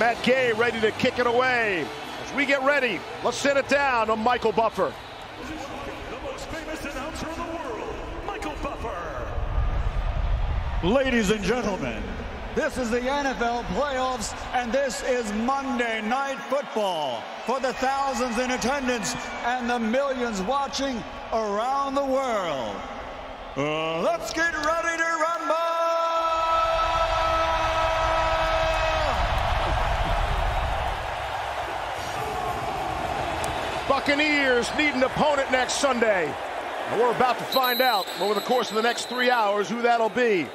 Matt Gay ready to kick it away. As we get ready, let's send it down to Michael Buffer. The most famous announcer in the world, Michael Buffer. Ladies and gentlemen, this is the NFL playoffs, and this is Monday Night Football. For the thousands in attendance and the millions watching around the world. Uh, let's get ready to Buccaneers need an opponent next Sunday. And we're about to find out over the course of the next three hours who that'll be.